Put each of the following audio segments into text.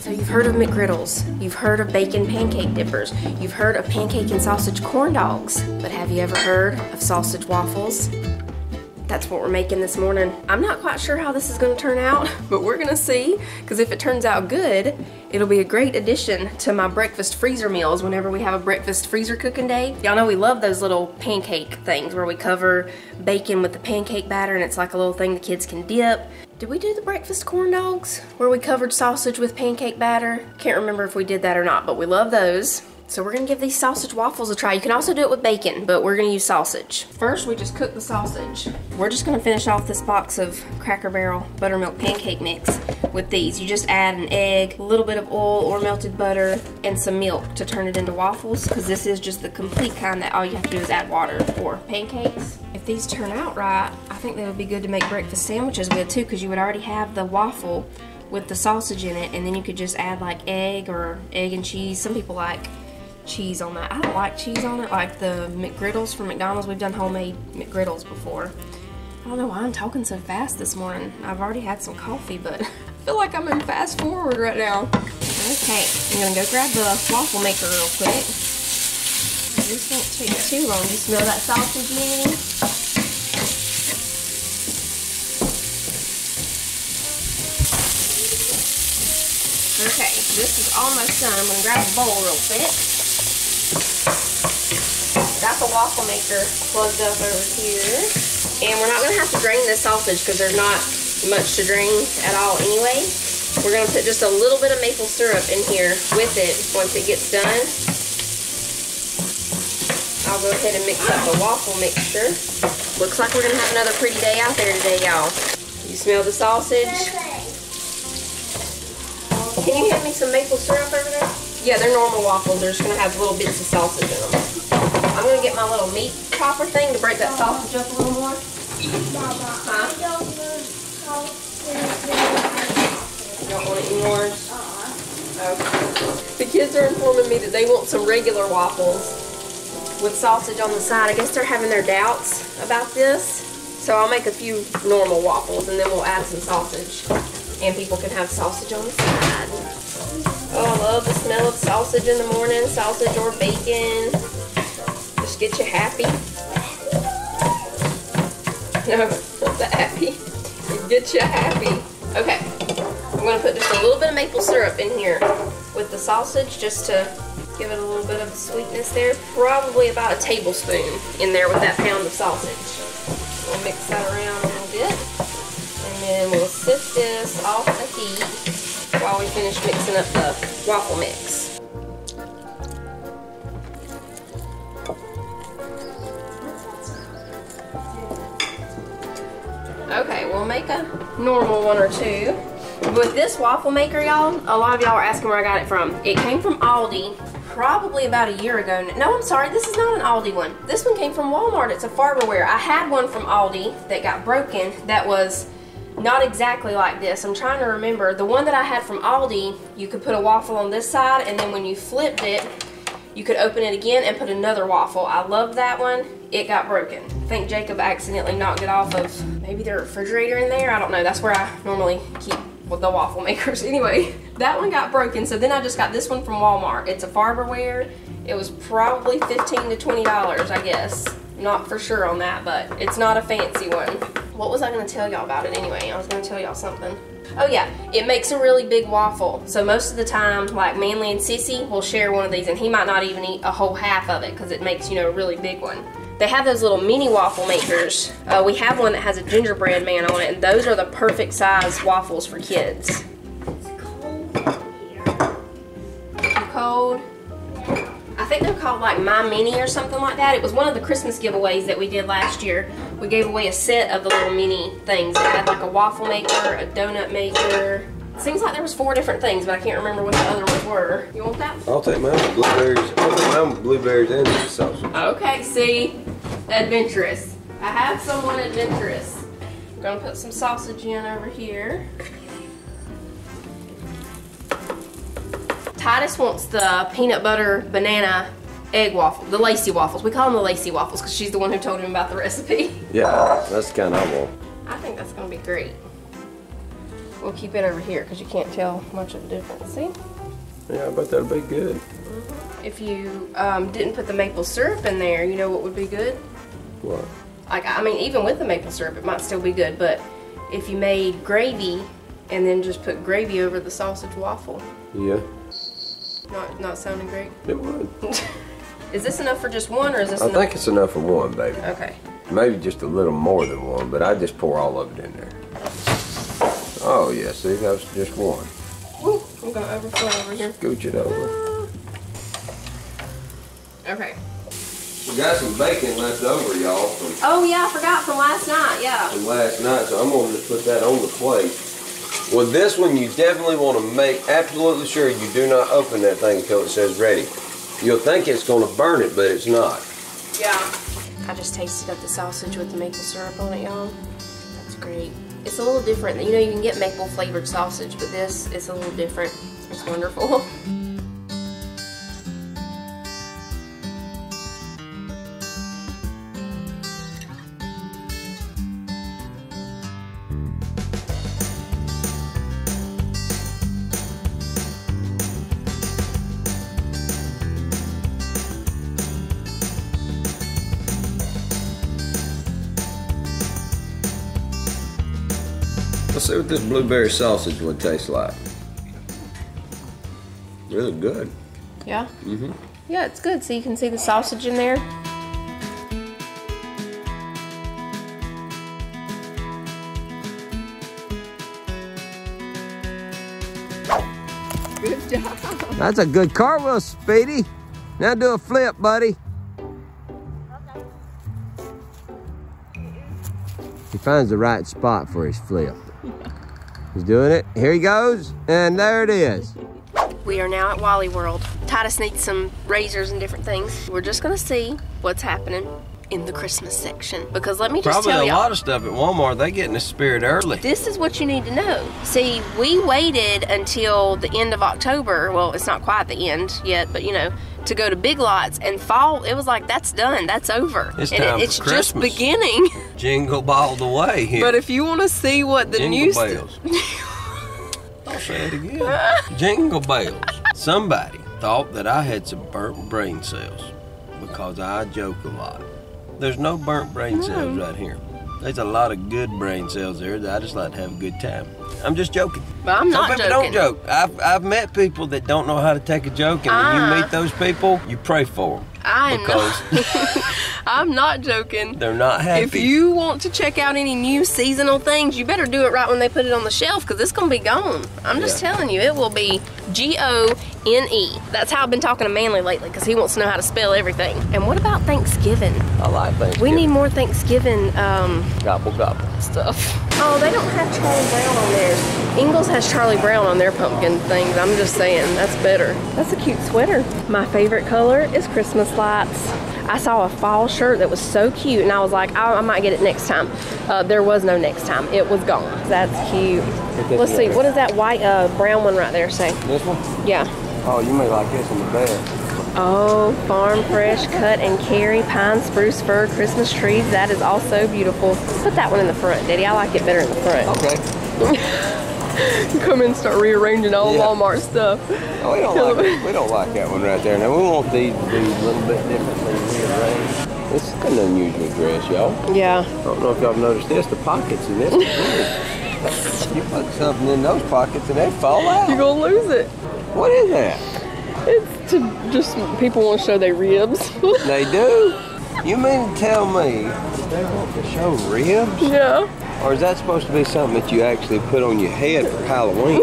So you've heard of McGriddles, you've heard of bacon pancake dippers, you've heard of pancake and sausage corn dogs, but have you ever heard of sausage waffles? That's what we're making this morning. I'm not quite sure how this is gonna turn out, but we're gonna see, because if it turns out good, it'll be a great addition to my breakfast freezer meals whenever we have a breakfast freezer cooking day. Y'all know we love those little pancake things where we cover bacon with the pancake batter and it's like a little thing the kids can dip. Did we do the breakfast corn dogs where we covered sausage with pancake batter? Can't remember if we did that or not, but we love those. So we're gonna give these sausage waffles a try. You can also do it with bacon, but we're gonna use sausage. First, we just cook the sausage. We're just gonna finish off this box of Cracker Barrel buttermilk pancake mix with these. You just add an egg, a little bit of oil or melted butter, and some milk to turn it into waffles, because this is just the complete kind that all you have to do is add water for pancakes. If these turn out right, I think they would be good to make breakfast sandwiches with too, because you would already have the waffle with the sausage in it, and then you could just add like egg or egg and cheese. Some people like cheese on that. I don't like cheese on it, like the McGriddles from McDonald's. We've done homemade McGriddles before. I don't know why I'm talking so fast this morning. I've already had some coffee, but I feel like I'm in fast forward right now. Okay, I'm gonna go grab the waffle maker real quick. This won't take too long. You smell that sausage, Manny? Okay, this is almost done. I'm gonna grab a bowl real quick. Got the waffle maker plugged up over here. And we're not gonna have to drain this sausage because there's not much to drain at all anyway. We're gonna put just a little bit of maple syrup in here with it once it gets done. I'll go ahead and mix up the waffle mixture. Looks like we're gonna have another pretty day out there today, y'all. You smell the sausage? Can you hand me some maple syrup over there? Yeah, they're normal waffles. They're just gonna have little bits of sausage in them. I'm gonna get my little meat chopper thing to break that sausage up a little more. Huh? Don't want yours? Okay. The kids are informing me that they want some regular waffles with sausage on the side. I guess they're having their doubts about this. So I'll make a few normal waffles and then we'll add some sausage. And people can have sausage on the side. Oh, I love the smell of sausage in the morning. Sausage or bacon. Just get you happy. No, not that happy. It gets you happy. Okay. I'm to put just a little bit of maple syrup in here with the sausage just to give it a little bit of sweetness there. Probably about a tablespoon in there with that pound of sausage. We'll mix that around a little bit. And then we'll sift this off the heat while we finish mixing up the waffle mix. Okay, we'll make a normal one or two. With this waffle maker, y'all, a lot of y'all are asking where I got it from. It came from Aldi probably about a year ago. No, I'm sorry, this is not an Aldi one. This one came from Walmart. It's a Farberware. I had one from Aldi that got broken that was not exactly like this. I'm trying to remember. The one that I had from Aldi, you could put a waffle on this side and then when you flipped it, you could open it again and put another waffle. I loved that one. It got broken. I think Jacob accidentally knocked it off of maybe the refrigerator in there. I don't know. That's where I normally keep the waffle makers. Anyway, that one got broken, so then I just got this one from Walmart. It's a Farberware. It was probably 15 to $20, I guess. Not for sure on that, but it's not a fancy one. What was I gonna tell y'all about it anyway? I was gonna tell y'all something. Oh yeah, it makes a really big waffle. So most of the time, like Manly and Sissy will share one of these and he might not even eat a whole half of it because it makes, you know, a really big one. They have those little mini waffle makers. Uh, we have one that has a gingerbread man on it and those are the perfect size waffles for kids. It's cold. I think they're called like My Mini or something like that. It was one of the Christmas giveaways that we did last year. We gave away a set of the little mini things. It had like a waffle maker, a donut maker. Seems like there was four different things, but I can't remember what the other ones were. You want that? I'll take mine with blueberries. I'll take mine with blueberries and sausage. Okay, see? Adventurous. I have someone adventurous. I'm gonna put some sausage in over here. Titus wants the peanut butter banana egg waffle, the Lacy waffles. We call them the Lacy waffles because she's the one who told him about the recipe. Yeah, that's the kind I want. I think that's gonna be great. we'll keep it over here because you can't tell much of a difference. See? Yeah, I bet that'll be good. If you um, didn't put the maple syrup in there, you know what would be good? What? Like, I mean, even with the maple syrup, it might still be good, but if you made gravy and then just put gravy over the sausage waffle, Yeah, not, not sounding great. it would. Is this enough for just one or is this I enough? think it's enough for one, baby. Okay. Maybe just a little more than one, but I just pour all of it in there. Oh yeah, see, that was just one. Woo, I'm gonna overflow over here. Scooch it over. Ah. Okay. We got some bacon left over, y'all, from, Oh yeah, I forgot from last night. Yeah. from last night, so I'm gonna just put that on the plate. Well, this one you definitely want to make absolutely sure you do not open that thing until it says ready. You'll think it's gonna burn it, but it's not. Yeah. I just tasted up the sausage with the maple syrup on it, y'all. That's great. It's a little different. You know, you can get maple flavored sausage, but this is a little different. It's wonderful. Let's see what this blueberry sausage would taste like. Really good. Yeah? Mm-hmm. Yeah, it's good. So you can see the sausage in there. Good job. That's a good cartwheel, Speedy. Now do a flip, buddy. Finds the right spot for his flip. He's doing it. Here he goes, and there it is. We are now at Wally World. Titus needs some razors and different things. We're just gonna see what's happening in the Christmas section. Because let me just Probably tell a y'all. lot of stuff at Walmart. They get in the spirit early. This is what you need to know. See, we waited until the end of October. Well, it's not quite the end yet, but you know, to go to Big Lots and fall. It was like that's done. That's over. It's and time for it's just Christmas. beginning. Jingle all the way here. But if you want to see what the Jingle new bells. I'll say it again. Jingle bells. Somebody thought that I had some burnt brain cells because I joke a lot. There's no burnt brain cells hmm. right here. There's a lot of good brain cells there that I just like to have a good time. I'm just joking. But I'm Some not people joking. don't joke. I've, I've met people that don't know how to take a joke, and when Ah. you meet those people, you pray for them I not. I'm not joking. they're not happy. If you want to check out any new seasonal things, you better do it right when they put it on the shelf because it's gonna be gone. I'm just Yeah. telling you, it will be G O N E. That's how I've been talking to Manly lately because he wants to know how to spell everything. And what about Thanksgiving? I like things. We need more Thanksgiving um, gobble gobble. stuff. Oh, they don't have Charlie Brown on theirs. Ingles has Charlie Brown on their pumpkin things. I'm just saying, that's better. That's a cute sweater. My favorite color is Christmas lights. I saw a fall shirt that was so cute, and I was like, I, I might get it next time. Uh, there was no next time. It was gone. That's cute. Let's see. one. What does that white, uh, brown one right there say? This one? Yeah. Oh, you may like this one the best. Oh, farm fresh, cut and carry, pine, spruce, fir, Christmas trees. That is also beautiful. Put that one in the front, Daddy. I like it better in the front. Okay. come and start rearranging all Yeah. Walmart stuff. Oh, we don't like we don't like that one right there. Now we want these to be a little bit differently rearranged. This is an unusual dress, y'all. Yeah. I don't know if y'all noticed this. The pockets in this. you put something in those pockets and they fall out. You're gonna lose it. What is that? It's to just people want to show their ribs. They do. You mean to tell me they want to show ribs, yeah. or is that supposed to be something that you actually put on your head for Halloween,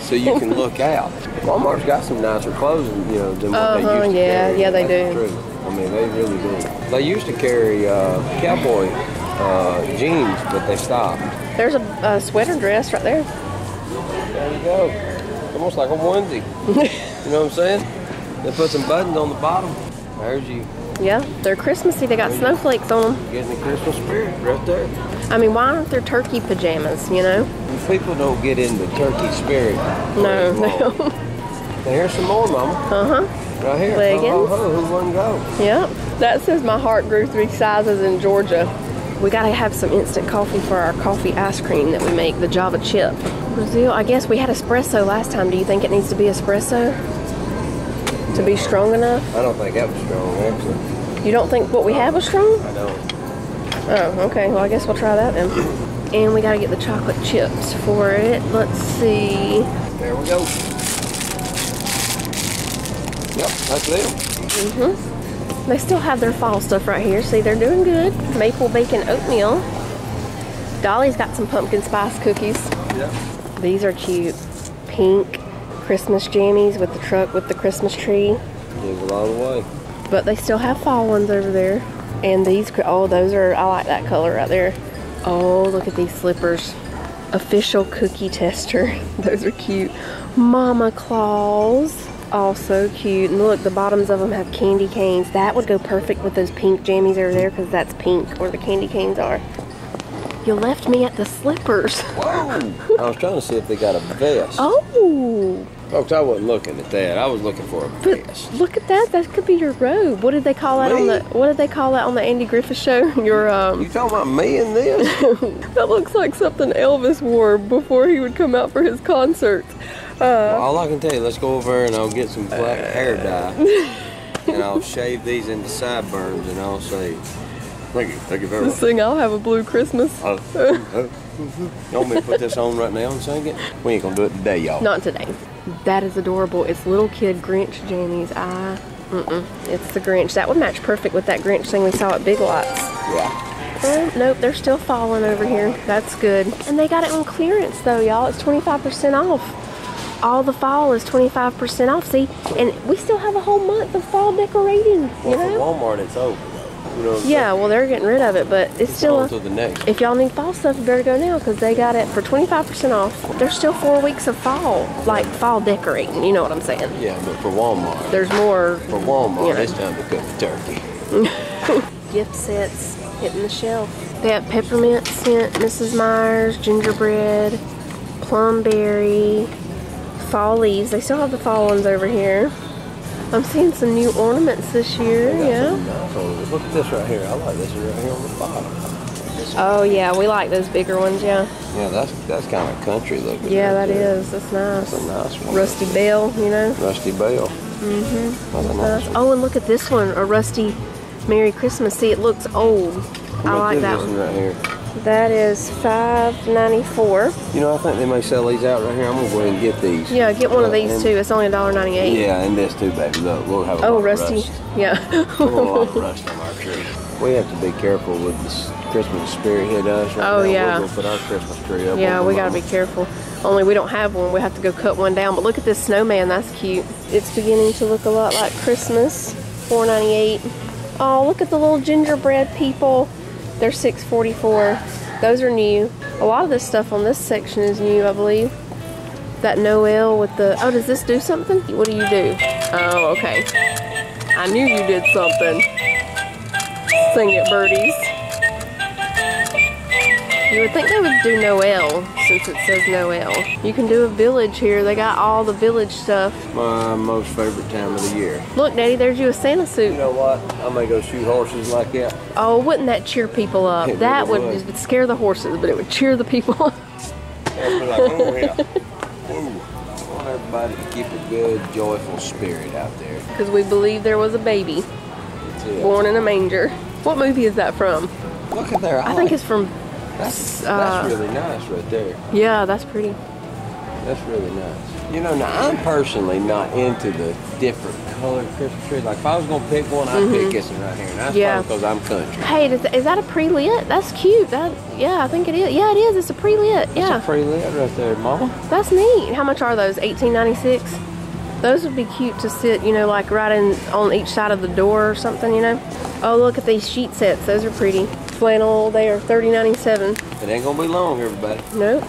so you can look out? Walmart's got some nicer clothes, you know, than what Uh-huh, they used to yeah, carry. yeah, they That's do. truth. I mean, they really do. They used to carry uh, cowboy uh, jeans, but they stopped. There's a, a sweater dress right there. There you go. Almost like a onesie. you know what I'm saying? They put some buttons on the bottom. There's you Yeah, they're Christmassy. They got snowflakes on them. getting the Christmas spirit right there. I mean, why aren't there turkey pajamas? You know? People don't get in the turkey spirit. No, no. long. Now, here's some more, Mama. uh huh. Right here. Leggings. Ho, ho, ho, who wouldn't go? Yep. That says my heart grew three sizes in Georgia. We gotta have some instant coffee for our coffee ice cream that we make, the Java chip. Brazil. I guess we had espresso last time. Do you think it needs to be espresso to be strong enough? I don't think that was strong, actually. You don't think what we have was strong? I don't. Oh, okay. Well, I guess we'll try that then. And we gotta get the chocolate chips for it. Let's see. There we go. Yep, that's them. They still have their fall stuff right here. See, they're doing good. Maple bacon oatmeal. Dolly's got some pumpkin spice cookies. Yep. These are cute. Pink Christmas jammies with the truck with the Christmas tree. Jingle all the way. But they still have fall ones over there. And these, oh, those are, I like that color right there. Oh, look at these slippers. Official cookie tester. those are cute. Mama Claus. Also cute. And look, the bottoms of them have candy canes. That would go perfect with those pink jammies over there because that's pink where the candy canes are. You left me at the slippers. Whoa! I was trying to see if they got a vest. Oh, Folks, I wasn't looking at that. I was looking for a but vest. look at that. That could be your robe. What did they call that on the What did they call that on the Andy Griffith show? Your um. You talking about me and this? That looks like something Elvis wore before he would come out for his concerts. Well, all I can tell you, let's go over and I'll get some black hair dye. and I'll shave these into sideburns and I'll say, thank you, thank you very much. Sing I'll have a blue Christmas. Uh, uh, you want me to put this on right now and sing it? We ain't gonna do it today, y'all. Not today. That is adorable. It's little kid Grinch jammies. I, mm-mm. It's the Grinch. That would match perfect with that Grinch thing we saw at Big Lots. Yeah. Oh, nope, they're still falling over here. That's good. And they got it on clearance though, y'all. It's 25% off. All the fall is 25% off. See, and we still have a whole month of fall decorating. You Well, know? for Walmart, it's over. You know Yeah, well, they're getting rid of it, but it's saying? still. A, the next. if y'all need fall stuff, you better go now because they got it for 25% off. There's still four weeks of fall, like fall decorating. You know what I'm saying? Yeah, but for Walmart, There's more for Walmart, Yeah. it's time to cook the turkey. gift sets hitting the shelf. They have peppermint scent, Mrs. Meyer's, gingerbread, plumberry, fall leaves. They still have the fall ones over here. I'm seeing some new ornaments this year. Yeah. Look at this right here. I like this right here on the bottom. Oh yeah, we like those bigger ones. Yeah. Yeah, that's that's kind of country looking. Yeah, right that there. is. That's nice. That's a nice one. Rusty bell, you know. Rusty Bell. Mm-hmm. That's a nice Nice. Oh, and look at this one, a rusty Merry Christmas. See, it looks old. I like that one. right here. That is five ninety four. You know, I think they may sell these out right here. I'm gonna go ahead and get these. Yeah, get one of Uh, these and- too. It's only a dollar ninety eight. Yeah, and this too, baby. Look, we'll have a Oh, lot of rusty. rust. Yeah. We'll have a lot of rust on our tree. We have to be careful with this Christmas spirit hit us right Oh, now. yeah. We're put our Christmas tree up. yeah, we gotta mama. be careful. Only we don't have one. We have to go cut one down. But look at this snowman. That's cute. It's beginning to look a lot like Christmas. Four ninety eight. Oh, look at the little gingerbread people. They're six forty four. Those are new. A lot of this stuff on this section is new, I believe. That Noel with the oh, does this do something? What do you do? Oh, okay. I knew you did something. Sing it, birdies. You would think they would do Noel since it says Noel. You can do a village here. They got all the village stuff. My most favorite time of the year. Look, Daddy, there's you a Santa suit. You know what? I may go shoot horses like that. Oh, wouldn't that cheer people up? It that would, would. would scare the horses, but it would cheer the people up. I'd be like, oh I want everybody to keep a good, joyful spirit out there. Because we believe there was a baby born in a manger. What movie is that from? Look at their eyes. I think it's from, that's, uh, that's really nice right there. yeah, that's pretty. That's really nice. You know, now I'm personally not into the different colored Christmas trees. Like if I was gonna pick one, I'd pick this one right here. And that's Mm-hmm. Yeah. because I'm country. Hey, is, is that a pre-lit? That's cute. That Yeah, I think it is. Yeah, it is. It's a pre-lit. Yeah. That's a pretty lit right there, Mama. That's neat. How much are those? Eighteen ninety six. Those would be cute to sit, you know, like right in on each side of the door or something, you know. Oh, look at these sheet sets. Those are pretty. Flannel. They are thirty ninety seven. It ain't gonna be long, everybody. Nope.